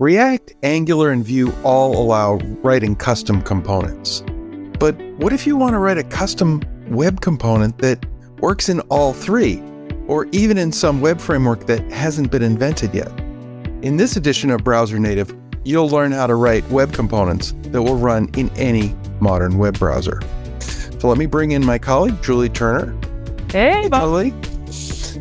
React, Angular, and Vue all allow writing custom components. But what if you want to write a custom web component that works in all three, or even in some web framework that hasn't been invented yet? In this edition of Browser Native, you'll learn how to write web components that will run in any modern web browser. So let me bring in my colleague, Julie Turner. Hey, Bob. Julie.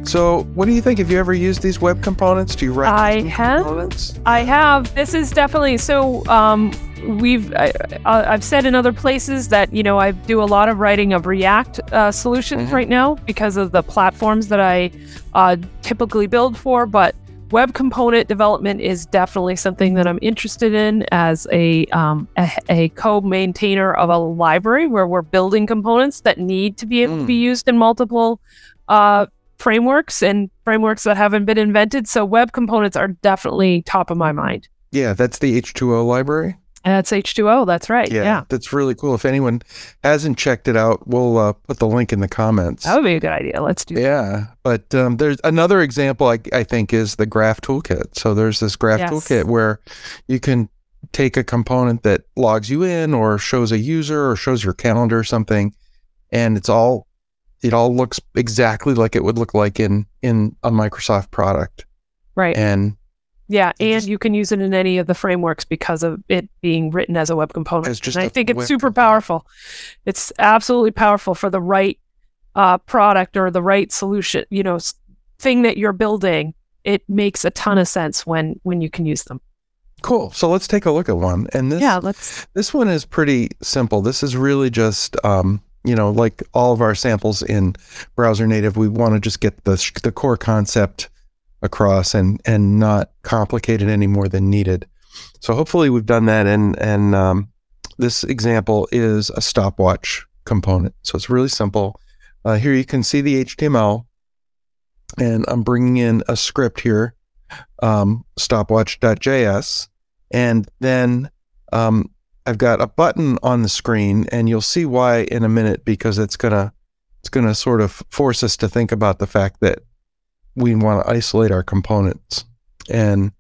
So, what do you think? Have you ever used these web components? Do you write I have. components? I have. This is definitely so. Um, we've I, I- I've said in other places that you know I do a lot of writing of React uh, solutions Mhm. right now because of the platforms that I uh, typically build for. But web component development is definitely something that I'm interested in as a um, a, a co-maintainer of a library where we're building components that need to be able to Mm. be used in multiple uh, frameworks and frameworks that haven't been invented. So web components are definitely top of my mind. Yeah, that's the HTWOO library. That's HTWOO. That's right. Yeah. that's really cool. If anyone hasn't checked it out, we'll uh, put the link in the comments. That would be a good idea. Let's do that. Yeah, but um, there's another example I, I think is the Graph Toolkit. So there's this Graph Yes. Toolkit where you can take a component that logs you in or shows a user or shows your calendar or something, and it's all it all looks exactly like it would look like in in a Microsoft product. Right. And yeah. And just- you can use it in any of the frameworks because of it being written as a web component. And I think it's super component. powerful. It's absolutely powerful for the right uh, product or the right solution, you know, thing that you're building. It makes a ton of sense when when you can use them. cool. So let's take a look at one. And this yeah. Let's. This one is pretty simple. This is really just, um, you know, like all of our samples in browser native, we want to just get the the core concept across and and not complicate it any more than needed. So hopefully we've done that. And and um, this example is a stopwatch component. So it's really simple. Uh, here you can see the HTML, and I'm bringing in a script here, um, stopwatch.js, and then um, I've got a button on the screen, and you'll see why in a minute because it's gonna it's gonna sort of force us to think about the fact that we want to isolate our components, and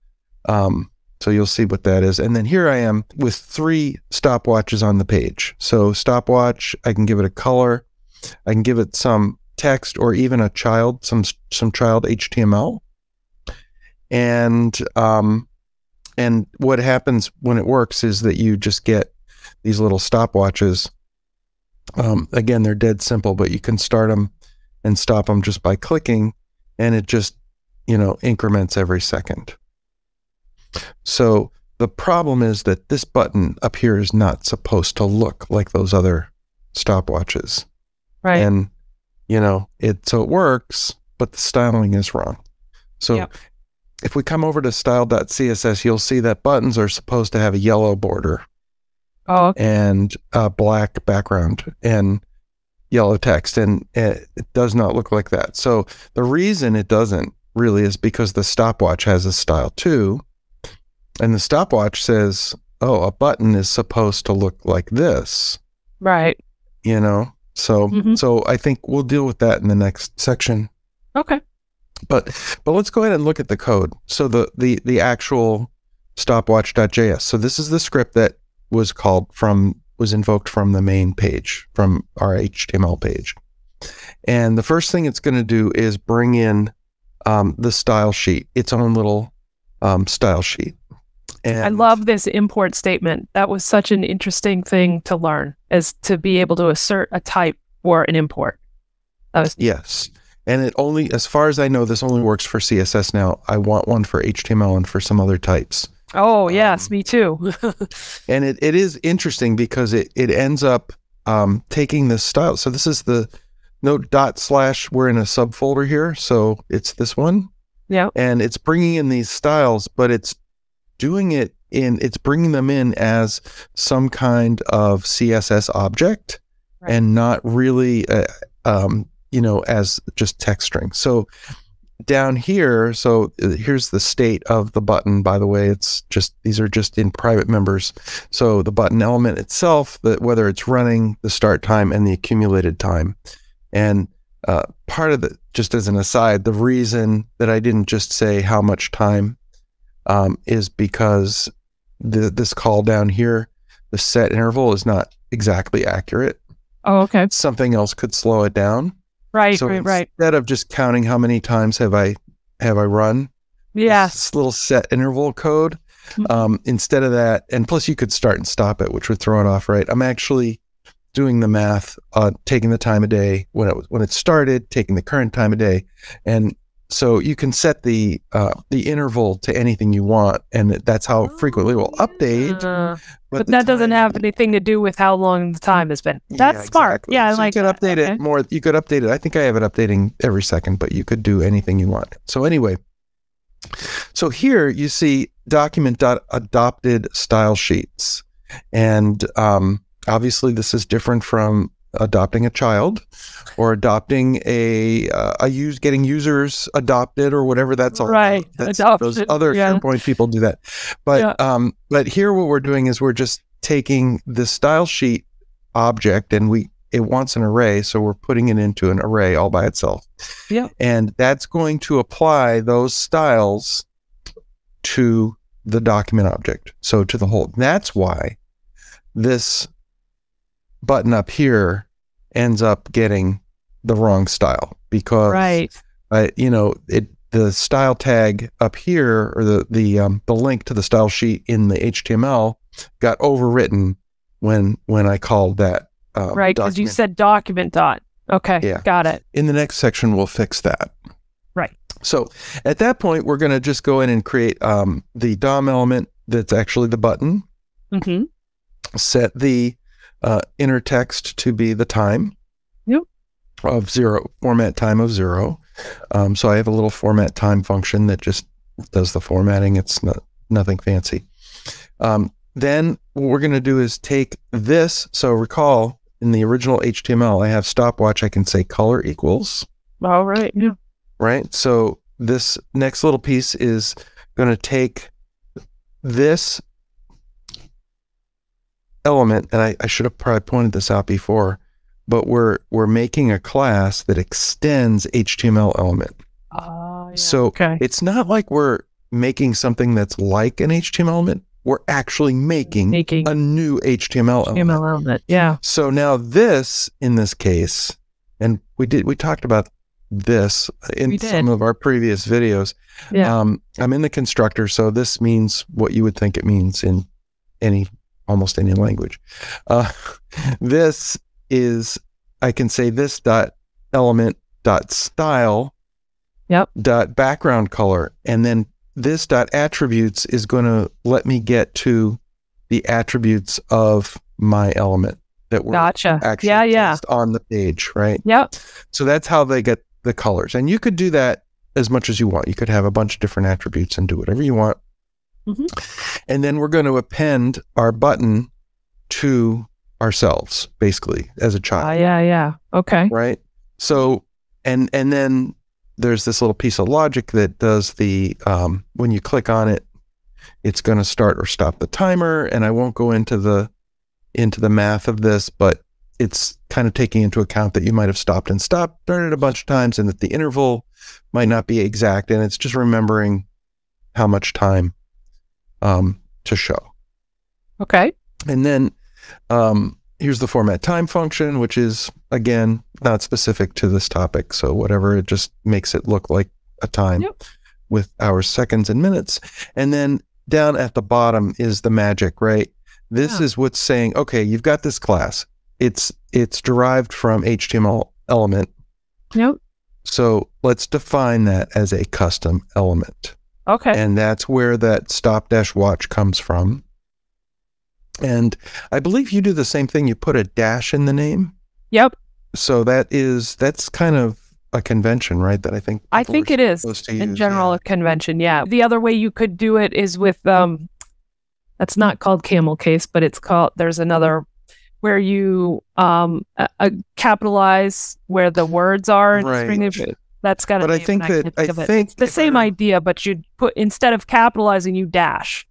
um, so you'll see what that is. And then here I am with three stopwatches on the page. So stopwatch, I can give it a color, I can give it some text or even a child, some some child HTML, and um, and what happens when it works is that you just get these little stopwatches. Um, again, they're dead simple, but you can start them and stop them just by clicking, and it just, you know, increments every second. So the problem is that this button up here is not supposed to look like those other stopwatches. Right. And, you know, it so it works, but the styling is wrong. So Yep. If we come over to style.css, you'll see that buttons are supposed to have a yellow border oh. Okay. and a black background and yellow text. And it, it does not look like that. So the reason it doesn't really is because the stopwatch has a style too. And the stopwatch says, oh, a button is supposed to look like this Right. you know so Mhm. so i think we'll deal with that in the next section Okay. But but let's go ahead and look at the code so the the the actual stopwatch.js so this is the script that was called from was invoked from the main page from our html page and the first thing it's going to do is bring in um, the style sheet its own little um, style sheet and I love this import statement. That was such an interesting thing to learn, is to be able to assert a type for an import. That was Yes. And it only, as far as I know, this only works for CSS now. I want one for HTML and for some other types. oh yes, Um, me too. And it, it is interesting because it, it ends up um, taking this style. So this is the note dot slash. We're in a subfolder here. So it's this one. yeah. And it's bringing in these styles, but it's doing it in, it's bringing them in as some kind of CSS object Right. and not really, uh, um, you know, as just text string. So down here, so uh, here's the state of the button. By the way, it's just these are just in private members. So the button element itself, that whether it's running, the start time, and the accumulated time, and uh, part of the just as an aside, the reason that I didn't just say how much time um, is because the, this call down here, the set interval is not exactly accurate. Oh, okay. Something else could slow it down. Right, so right, right. instead of just counting how many times have I have I run, Yes. this little set interval code. Mhm. Um, instead of that, and plus you could start and stop it, which would throw it off, right? I'm actually doing the math, uh, taking the time of day when it when it started, taking the current time of day, and so you can set the uh, the interval to anything you want, and that's how frequently it will update. Uh, but the that doesn't have anything to do with how long the time has been. That's Yeah, smart. exactly. Yeah, I So like you could that. update Okay. it more. You could update it. I think I have it updating every second, but you could do anything you want. So anyway, so here you see document dot adopted style sheets, and um, obviously this is different from adopting a child or adopting a uh, a use getting users adopted or whatever that's all right That's, adopted, those other yeah. SharePoint people do that but Yeah. um but here what we're doing is we're just taking the style sheet object and we it wants an array so we're putting it into an array all by itself Yep. and that's going to apply those styles to the document object so to the whole that's why this button up here ends up getting the wrong style because Right. I, you know, it the style tag up here or the the um, the link to the style sheet in the HTML got overwritten when when I called that. Um, Right. Because you said document dot. Okay. Yeah. Got it. in the next section we'll fix that. Right. So at that point we're going to just go in and create um, the DOM element that's actually the button. mm -hmm. Set the uh, inner text to be the time. Yep. Of zero format time of zero. Um, so I have a little format time function that just does the formatting. It's not nothing fancy. Um, then what we're going to do is take this. So recall in the original HTML, I have stopwatch. I can say color equals All right. Yeah. right? So this next little piece is going to take this element, and I, I should have probably pointed this out before, but we're we're making a class that extends HTML element. Ah, yeah. So okay. it's not like we're making something that's like an HTML element. We're actually making Making a new HTML element. HTML element. Yeah. So now this, in this case, and we did we talked about this in some of our previous videos. Yeah. Um, I'm in the constructor, so this means what you would think it means in any almost any language. Uh, this is I can say this dot element dot style Yep. dot background color, and then this dot attributes is going to let me get to the attributes of my element that were Gotcha. actually Yeah. Yeah. on the page, right? Yep. So that's how they get the colors. And you could do that as much as you want. You could have a bunch of different attributes and do whatever you want. Mhm. And then we're going to append our button to ourselves, basically, as a child, yeah. Yeah. Okay. right? So, and and then there's this little piece of logic that does the um, when you click on it, it's going to start or stop the timer. And I won't go into the into the math of this, but it's kind of taking into account that you might have stopped and stopped, started a bunch of times, and that the interval might not be exact, and it's just remembering how much time um, to show. Okay. And then um, here's the format time function, which is again not specific to this topic. So whatever, it just makes it look like a time Yep. with hours, seconds, and minutes. And then down at the bottom is the magic, right? This Yeah. is what's saying, okay, you've got this class. It's it's derived from HTML element. Nope. So let's define that as a custom element. Okay. And that's where that stop dash watch comes from. And I believe you do the same thing. You put a dash in the name. Yep. So that is that's kind of a convention, right? That I think I think it is in use, general yeah. a convention. Yeah. The other way you could do it is with um, that's not called camel case, but it's called. There's another where you um uh, uh, capitalize where the words are. Right. That's got. But I think that I of it. the if I same idea, but you'd put instead of capitalizing, you dash,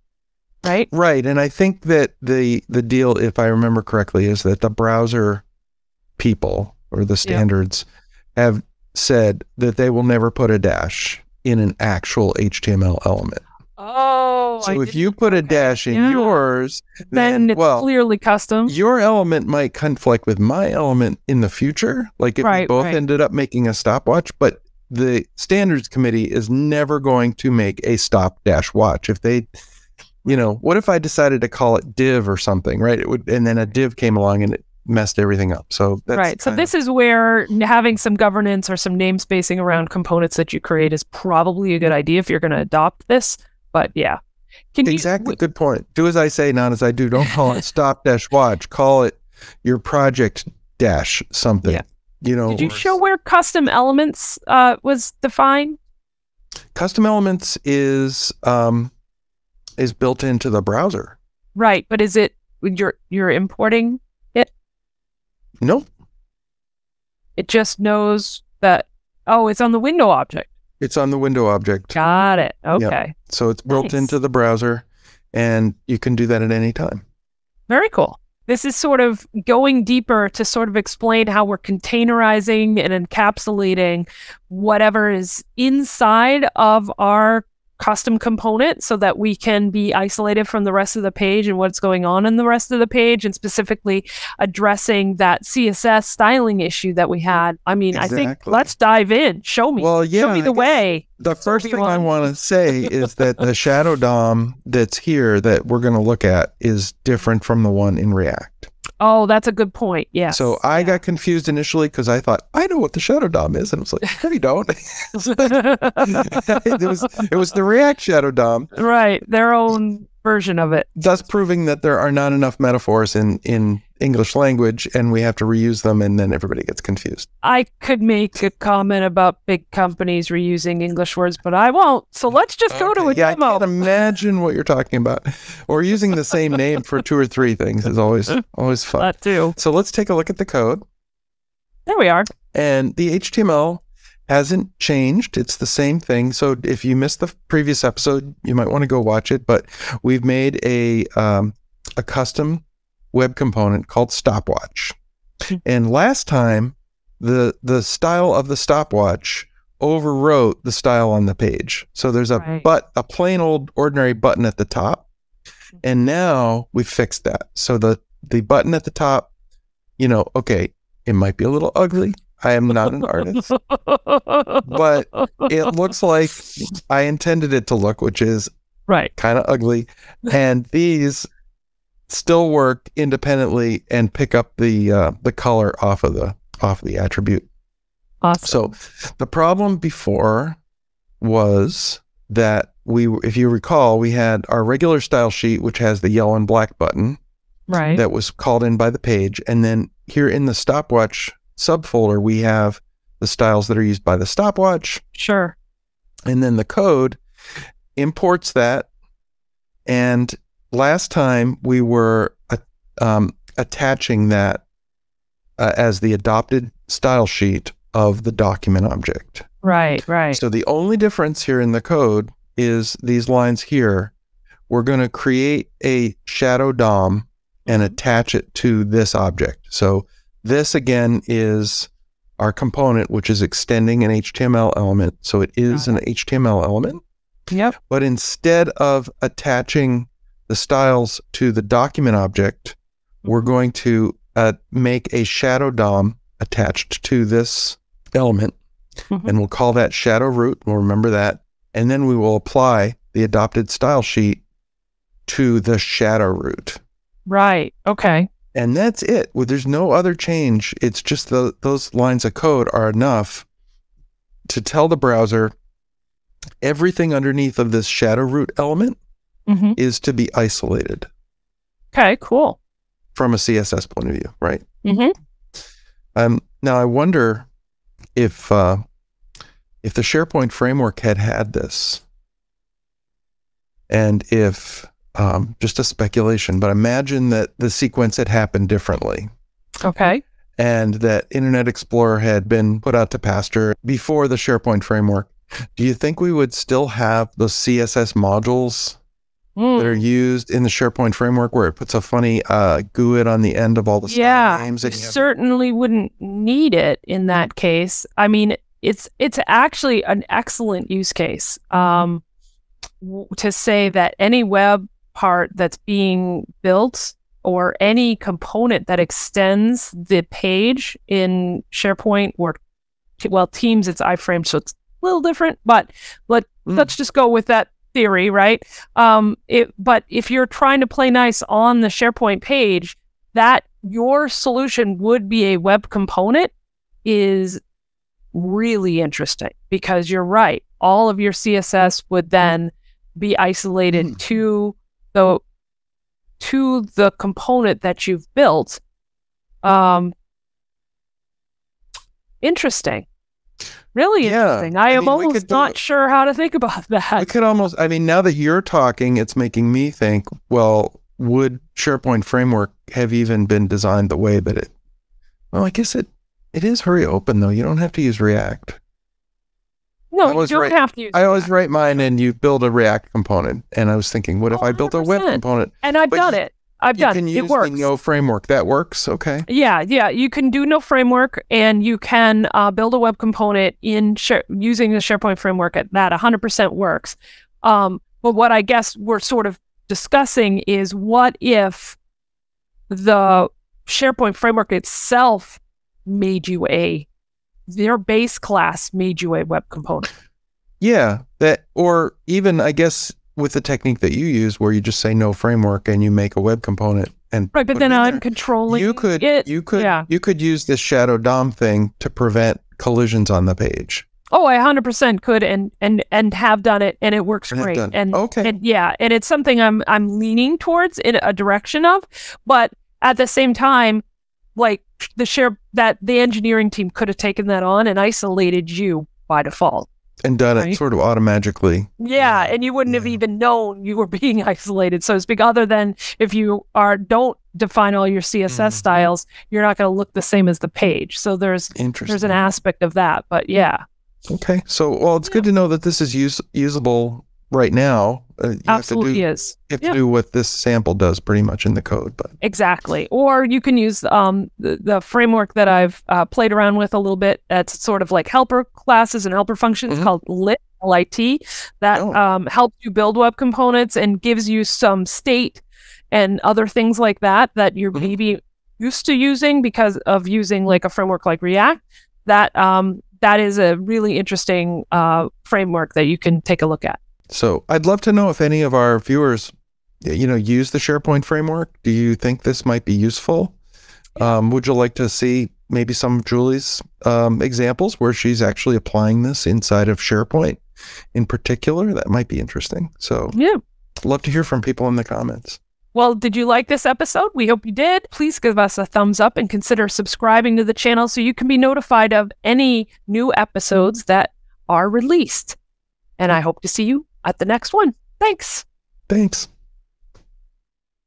right? Right, and I think that the the deal, if I remember correctly, is that the browser people or the standards have said that they will never put a dash in an actual HTML element. Oh, I So if you put a dash in Yeah. yours, then then, it's well, clearly custom. your element might conflict with my element in the future. Like if we both right. ended up making a stopwatch, but the standards committee is never going to make a stop dash watch. If they, you know, what if I decided to call it div or something, right? It would, and then a div came along and it messed everything up. So that's right. So this is where having some governance or some namespacing around components that you create is probably a good idea if you're going to adopt this. But yeah, can of, you exactly good point. Do as I say, not as I do. Don't call it stop dash watch. Call it your project dash something. Yeah. You know, Did you show where custom elements uh, was defined? custom elements is um is built into the browser. Right, but is it you're you're importing? It? Nope. It just knows that oh, it's on the window object. It's on the window object. Got it. Okay, So it's built Nice. into the browser and you can do that at any time. very cool. This is sort of going deeper to sort of explain how we're containerizing and encapsulating whatever is inside of our custom component so that we can be isolated from the rest of the page and what's going on in the rest of the page and specifically addressing that CSS styling issue that we had. I mean, I think let's dive in. Show me. Well, yeah. Show me the way. The first thing I want to say is that the shadow DOM that's here that we're going to look at is different from the one in React. Oh, that's a good point. Yeah. So I Yeah. got confused initially because I thought I know what the shadow DOM is, and I was like, no, you don't. it was it was the React shadow DOM, right. Their own version of it. thus proving that there are not enough metaphors in in English language, and we have to reuse them, and then everybody gets confused. I could make a comment about big companies reusing English words, but I won't. So let's just go to a yeah, I can't imagine what you're talking about. Or using the same name for two or three things is always always fun. That too. So let's take a look at the code. There we are. And the HTML hasn't changed. It's the same thing. So if you missed the previous episode, you might want to go watch it. But we've made a um, a custom web component called stopwatch. Hmm. and last time, the the style of the stopwatch overwrote the style on the page. So there's a Right. but a plain old ordinary button at the top. And now we fixed that. So the the button at the top, you know, okay, it might be a little ugly. I am not an artist, but it looks like I intended it to look, which is right. kind of ugly. And these still work independently and pick up the uh, the color off of the off of the attribute. Awesome. So the problem before was that we, if you recall, we had our regular style sheet, which has the yellow and black button right. that was called in by the page. And then here in the stopwatch subfolder, we have the styles that are used by the stopwatch. sure. And then the code imports that. And last time we were uh, um, attaching that uh, as the adopted style sheet of the document object. Right. Right. So the only difference here in the code is these lines here. We're going to create a shadow DOM and attach it to this object. So this again is our component, which is extending an HTML element. So it is an HTML element, Yep. but instead of attaching the styles to the document object, we're going to uh, make a shadow DOM attached to this element Mhm. and we'll call that shadow root. We'll remember that. And then we will apply the adopted style sheet to the shadow root. Right. Okay. And that's it. Well, there's no other change. It's just the, those lines of code are enough to tell the browser everything underneath of this shadow root element hmm is to be isolated Okay. Cool. from a CSS point of view, right? hmm Um, now I wonder if uh, if the SharePoint framework had had this, and if um, just a speculation, but imagine that the sequence had happened differently, Okay. and that Internet Explorer had been put out to pasture before the SharePoint framework. Do you think we would still have those CSS modules Mm. that are used in the SharePoint framework, where it puts a funny uh, GUID on the end of all the yeah, names? you and you have- certainly wouldn't need it in that case. I mean, it's it's actually an excellent use case. Um, w- to say that any web part that's being built or any component that extends the page in SharePoint or well Teams it's iframe so it's a little different but let Mm. let's just go with that theory right um it but if you're trying to play nice on the SharePoint page that your solution would be a web component is really interesting because you're right all of your CSS would then be isolated Mm. to the to the component that you've built. Um, interesting, really Yeah. interesting. I I am mean, we almost not sure how to think about that. I could almost, I mean, now that you're talking, it's making me think, well, would SharePoint framework have even been designed the way that it, well, I guess it, it is very open though. You don't have to use React. I No, you don't right. have to use. I always React. write mine and you build a React component. And I was thinking, what if Oh, I built a web component? and I've but done it. I've you done can it. use It works. the No framework. That works. Okay. Yeah, yeah, you can do no framework, and you can uh, build a web component in share- using the SharePoint framework. At that 100% works. Um, but what I guess we're sort of discussing is what if the SharePoint framework itself made you a their base class made you a web component. Yeah. That, or even, I guess, with the technique that you use where you just say no framework and you make a web component and Right, but then I'm there. controlling you could it. you could yeah. you could use this shadow dom thing to prevent collisions on the page Oh, I 100% could and and and have done it and it works And great. And okay. and yeah, and it's something I'm I'm leaning towards in a direction of, but at the same time like the share that the engineering team could have taken that on and isolated you by default. And done it sort of automatically Yeah, and you wouldn't have even known you were being isolated, so to speak. Other than if you are don't define all your CSS Mhm. styles, you're not going to look the same as the page. So there's there's an aspect of that, but yeah, okay so well it's good to know that this is use, usable right now uh, you absolutely have to do is. you have Yeah. to do what this sample does pretty much in the code but Exactly. Or you can use um, the, the framework that I've uh, played around with a little bit. That's sort of like helper classes and helper functions Mhm. called Lit, L-I-T, that Oh. um, helps you build web components and gives you some state and other things like that that you're Mhm. maybe used to using because of using like a framework like React. That um, that is a really interesting uh, framework that you can take a look at. So i'd love to know if any of our viewers you know use the sharepoint framework do you think this might be useful um, would you like to see maybe some of julie's um, examples where she's actually applying this inside of sharepoint in particular that might be interesting so Yeah. love to hear from people in the comments Well, did you like this episode? We hope you did. Please give us a thumbs up and consider subscribing to the channel so you can be notified of any new episodes that are released. And I hope to see you at the next one. Thanks. thanks